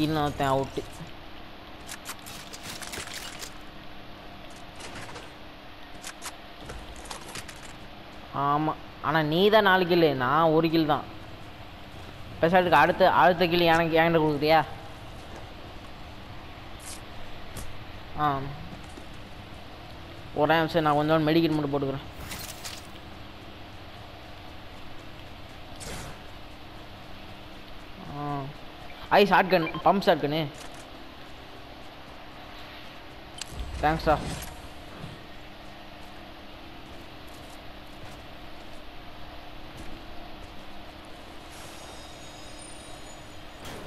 இன்னொருத்தன் அவுட்டு ஆமாம் ஆனால் நீ தான் நாலு கில்லு நான் ஒரு கில் தான். பெசாட்டுக்கு அடுத்த அடுத்த கில் எனக்கு என்கிட்ட கொடுக்குறியா? ஆ. ஒரே நிமிஷம் நான் கொஞ்சம் மெடிக்கல் மட்டும் போட்டுக்கிறேன் ஆ ஐ ஷார்ட் கன் பம்ப் ஷார்ட் கன்னு தேங்க்ஸ்டா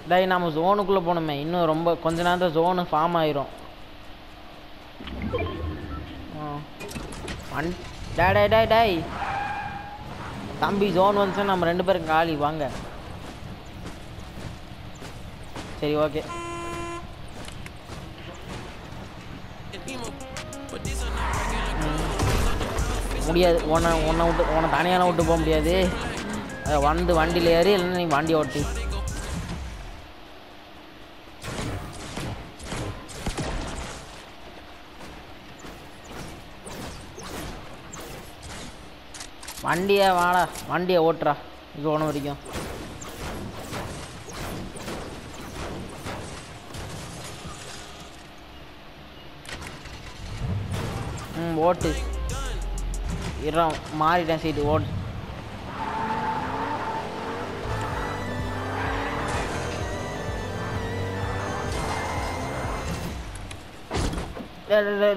டேய் நம்ம ஜோனுக்குள்ளே போகணுமே இன்னும் ரொம்ப கொஞ்ச நேரம் ஜோனு ஃபார்ம் ஆயிரும். ஆ. டே டே டே தம்பி ஜோன் வந்துச்சுன்னா நம்ம ரெண்டு பேரும் காலி. வாங்க. சரி ஓகே முடியாது. உன்னை உன்னை விட்டு உன்னை தனியான விட்டு போக முடியாது. வந்து வண்டியில் ஏறி இல்லைன்னா நீ வண்டி ஓட்டி. வண்டியை வாடா. வண்டியை ஓட்டுறா. இது ஒன்று வரைக்கும். ஓட்டு. இறோம் மாறிட்டேன் சீட்டு ஓட்டு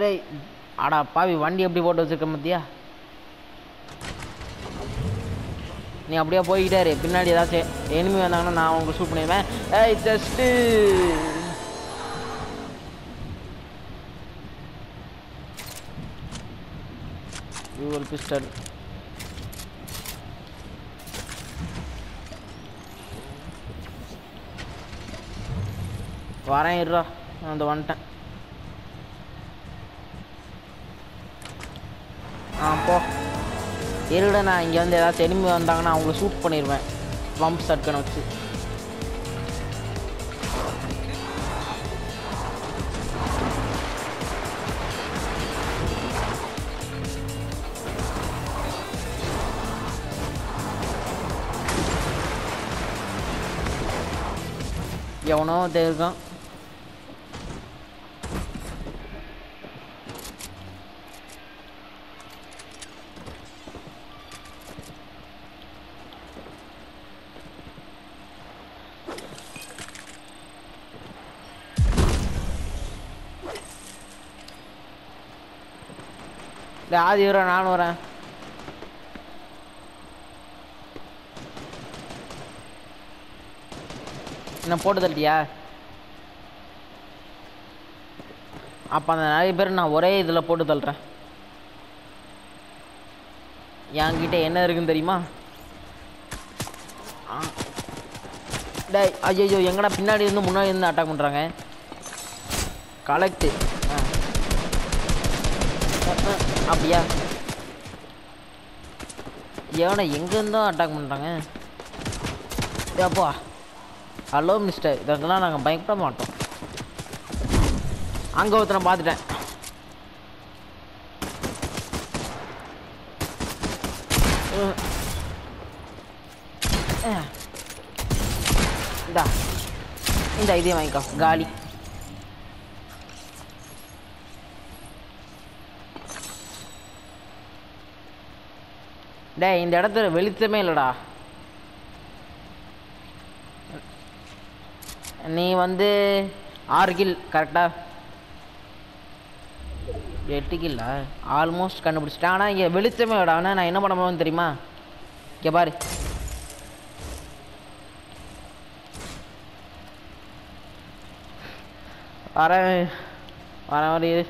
டேய், அடா பாவி வண்டி எப்படி போட்டு வச்சிருக்க மத்தியா? நீ அப்படியே போய்கிட்டாரு பின்னாடி ஏதாச்சும் எனிமி வந்தாங்கன்னா நான் உங்களுக்கு ஷூட் பண்ணிடுவேன். ஏய் ஜஸ்ட்டு யூவல் பிஸ்டல் வரேன் இருடா அந்த வந்துட்டேன். ஆ போ. இருடா நான் இங்கே வந்து ஏதாவது எனிமி வந்தாங்கன்னா அவங்கள ஷூட் பண்ணிடுவேன் பம்ப் சர்க்கனை வச்சு. எவனோ ஒருத்தன் இருக்கான். டேய், ஆதி வரேன் நானும் வரேன். என்ன போட்டு தள்ளிட்டியா அப்போ அந்த நிறைய பேர் நான் ஒரே இதில் போட்டு தள்ளுறேன். என்கிட்ட என்ன இருக்குன்னு தெரியுமா? ஆ. ஐயோ எங்கடா பின்னாடி இருந்து முன்னாடி இருந்து அட்டாக் பண்ணுறாங்க கலெக்டு ஆ. அப்படியா? ஏன்னா எங்கேருந்தோ அட்டாக் பண்ணுறாங்க ஏப்பா ஹலோ மிஸ்டர் இதற்கெல்லாம் நாங்கள் பயப்பட மாட்டோம். அங்கே ஒருத்தனை பார்த்துட்டேன். இந்தா. இந்த இதையும் வாங்கிக்கோ. காலி. டே இந்த இடத்துல வெளிச்சமே இல்லைடா. நீ வந்து ஆறு கில் கரெக்டாக எட்டு கில்லா ஆல்மோஸ்ட் கண்டுபிடிச்சிட்டேன். ஆனால் இங்கே வெளிச்சமே விட ஆனால் நான் என்ன பண்ண போவேன்னு தெரியுமா? இங்கே பாரு. வரேன். வர இரு.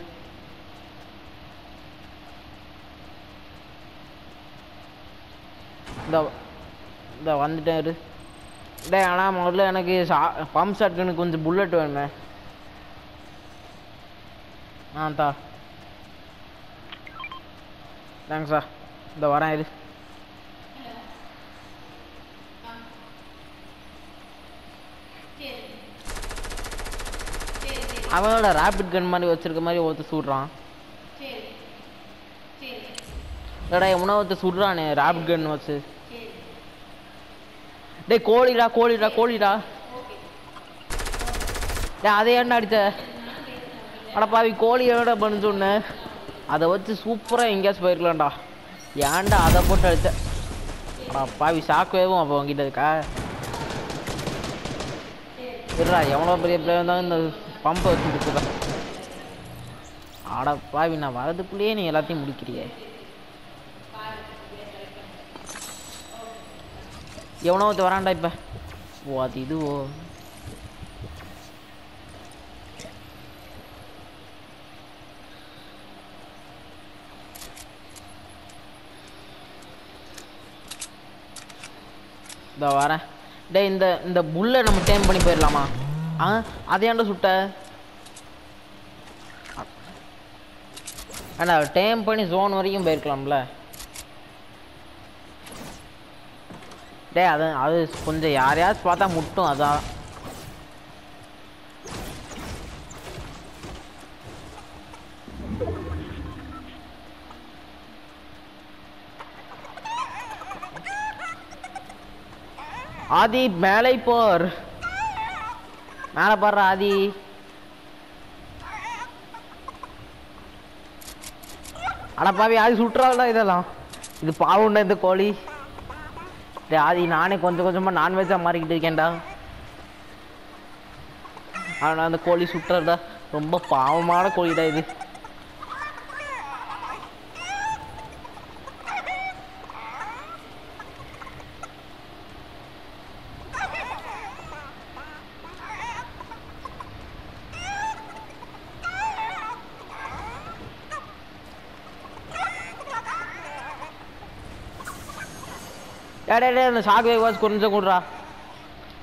இந்த இந்த வந்துட்டேன் இரு. டேய் ஆனால் முதல்ல எனக்கு சா பம்ப் ஷாட்கனுக்கு கொஞ்சம் புல்லட் வேணுமே. ஆ தா. தேங்க்ஸா இந்த வரேன் இரு. அவனோட ரேபிட் கன் மாதிரி வச்சிருக்க மாதிரி ஒருத்தர் சுடுறான். சரி சரி. இல்லடா எவனோ ஒருத்தர் சுடுறானே ரேபிட் கன் வச்சு. சரி டேய் கோழிடா கோழிடா கோழிடா. டேய் அதை ஏன்டா அடித்த அடப்பாவி பாவி கோழி என்னடா பண்ணு சொன்னேன் அதை வச்சு சூப்பராக எங்கேயாச்சும் போயிருக்கலாம்டா. ஏன்டா அதை போட்டு அடித்த அடா பாவி வேவும் அப்போ உங்ககிட்ட இருக்கா? இருடா எவ்வளோ பெரிய பிளேயர் இருந்தாலும் இந்த பம்பை வச்சு கொடுத்துருக்கேன் அட பாவி நான் வரதுக்குள்ளேயே நீ எல்லாத்தையும் முடிக்கிறியே. எவனோ ஒருத்தன் வரான்டா இப்போ. ஓ அது இதுவோ? இதோ வரேன். டேய் இந்த இந்த புல்லை நம்ம டேம் பண்ணி போயிடலாமா ஆ? அதையாண்ட ஏன்டா சுட்ட? ஆனால் டேம் பண்ணி ஜோன் வரைக்கும் போயிருக்கலாம்ல. டே அது அது கொஞ்சம் யாரையாச்சும் பார்த்தா முட்டும் அதான். ஆதி மேலே போர். மேலே போடுற ஆதி. அடப்பாவி பாவி ஆதி சுற்றுறாடா இதெல்லாம். இது பாவம்டா இந்த கோழி. டேய் ஆதி நானே கொஞ்சம் கொஞ்சமாக நான்வெஜ்ஜாக மாறிக்கிட்டு இருக்கேன்டா. ஆனால் அந்த கோழி சுட்டுறதா ரொம்ப பாவமான கோழிடா இது. டே டே டே அந்த ஷாக் வேவ் வாட்ச் கொஞ்சம் கொடுறா.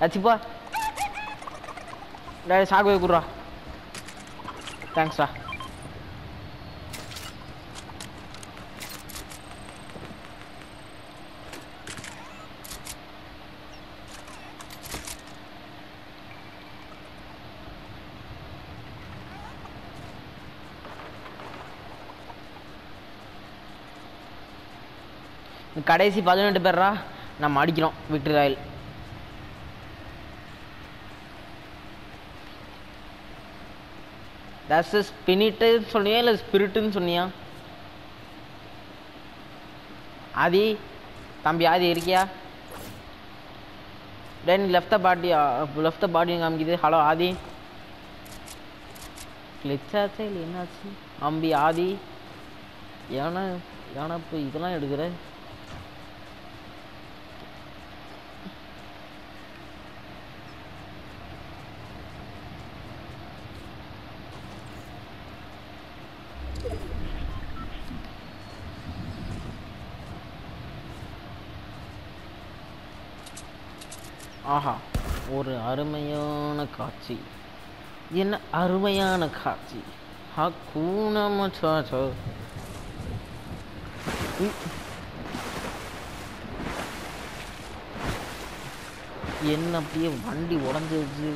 அச்சிப்பா டே ஷாக் வேவ் கொடுறா. தேங்க்ஸ்டா கடைசி பதினெட்டு பேர்ரா நம்ம அடிக்கிறோம் விக்டரி ராயல். தஸ் ஸ்பினிட்டு சொன்னியா இல்லை ஸ்பிரிட்டுன்னு சொன்னியா? ஆதி தம்பி ஆதி இருக்கியா? Ten left body left body காமிக்குது. ஹலோ ஆதி. கிளிச்சாச்சே இல்லை என்னாச்சு? அம்பி ஆதி. ஏன்னா ஏன்னா இப்போ இதெல்லாம் எடுக்கிற? ஆஹா ஒரு அருமையான காட்சி. என்ன அருமையான காட்சி? ஹா கூணமச்சாச்சோ என்ன அப்படியே வண்டி உடஞ்சிருச்சு.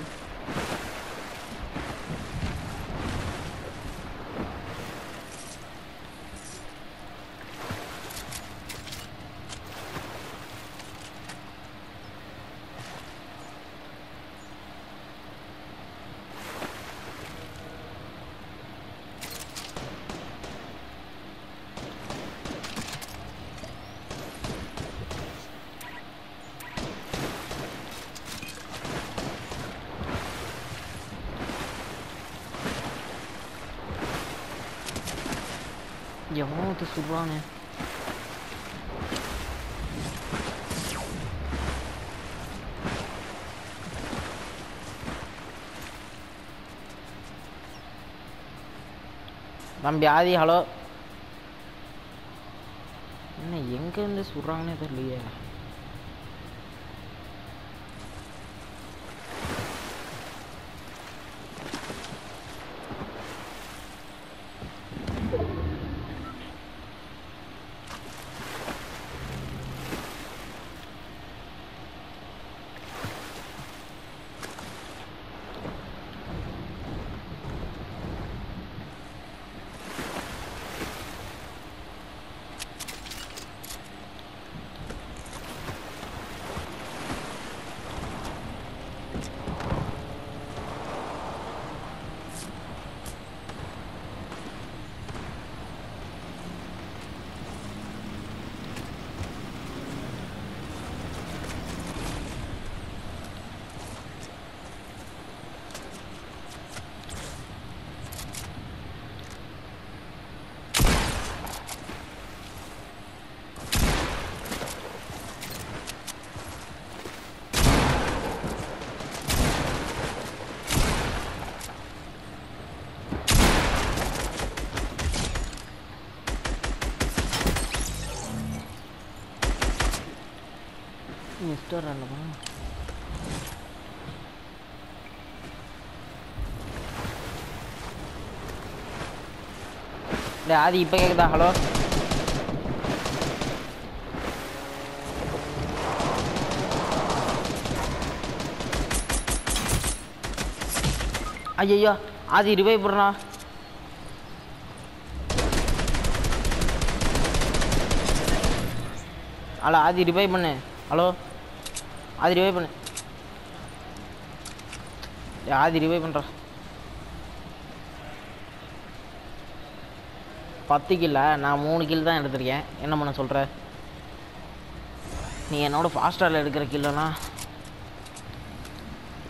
எவனோ ஒருத்தன் சுடுறானே தம்பி ஆதி ஹலோ என்ன எங்க இருந்து சுடுறாங்கன்னே தெரியலையே வர்றான்லப்பா டேய் ஆதி இப்போ கேட்குதா ஹலோ ஐயோ ஆதி ரிவைவ் பண்ணுறா ஹலோ ஆதி ரிவைவ் பண்ணு ஹலோ அது ரிவைவ் பண்ணு. ஆதி ரிவைவ் பண்ணுறா பத்து கில்ல நான் மூணு கில் தான் எடுத்திருக்கேன். என்ன பண்ண சொல்கிற நீ என்னோட ஃபாஸ்டாரில் எடுக்கிற கில்லனா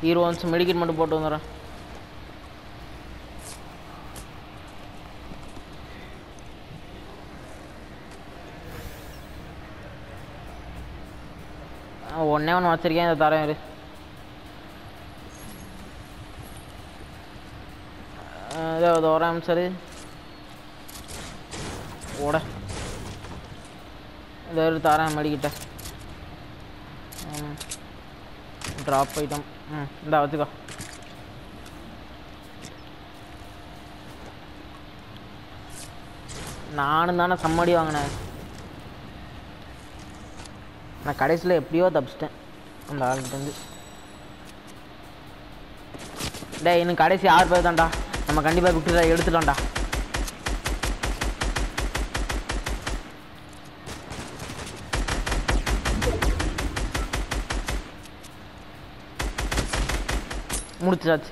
ஹீரோன்ஸ் மெடிக்கெட் மட்டும் போட்டு வந்துடுறேன் ஒன்றே ஒன்று வச்சிருக்கேன்? இதை தரேன் இரு. அஹ் இதோ இதோ ஒரு நிமிஷம் ஓட. இதை ஒரு தரேன் மெடிக்கிட்ட. ட்ராப் ஐட்டம் ம் இந்தா வச்சுக்கோ. நானும் தானே சம்மடி வாங்கினேன். நான் கடைசியில் எப்படியோ தப்பிச்சிட்டேன். அந்த ஆள்கிட்டருந்து டே இன்னும் கடைசி ஆறு பேர் தான்டா. நம்ம கண்டிப்பாக விட்டு எடுத்துட்டோம்டா முடிச்சாச்சு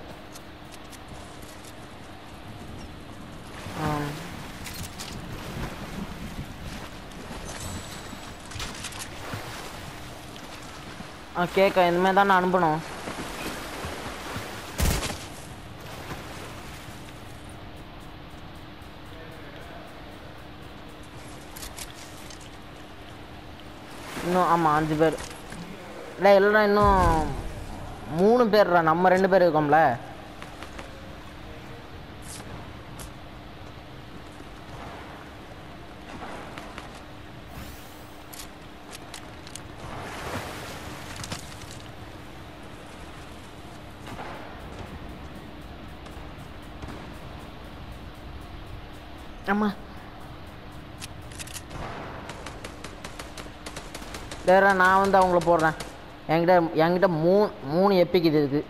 ஆ கேட்க இனிமேல் தான் நான் அனுப்பணும். இன்னும் ஆமாம் அஞ்சு பேர். இல்லை இல்லைன்னா இன்னும் மூணு பேர்ரா? நம்ம ரெண்டு பேர் இருக்கோம்ல. ஆமா. வேற நான் வந்து அவங்கள போடுறேன். என்கிட்ட என்கிட்ட மூணு மூணு எப்பிக் இது இருக்கு.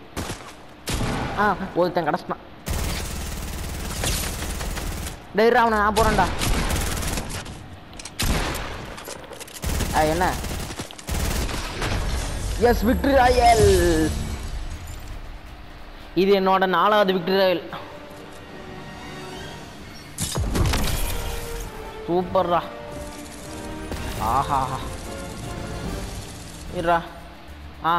ஆ ஒருத்தன் கிடச்சிட்டான். டேய் அவனை நான் போகிறேன்டா ஆ என்ன? எஸ் விக்டரி ராயல் இது என்னோட நாலாவது விக்டரி ராயல் சூப்பர்ரா ஆஹா இருடா ஆ